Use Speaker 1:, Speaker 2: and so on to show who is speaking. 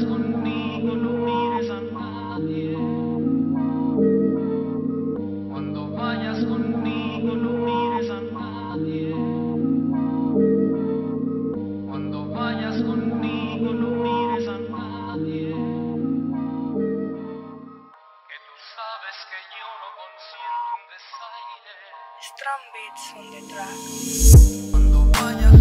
Speaker 1: vayas conmigo no mires a nadie. Cuando vayas conmigo no mires a nadie. Cuando vayas conmigo no mires a nadie. Que tú sabes que yo no consiento un desaire.
Speaker 2: Strum Beats on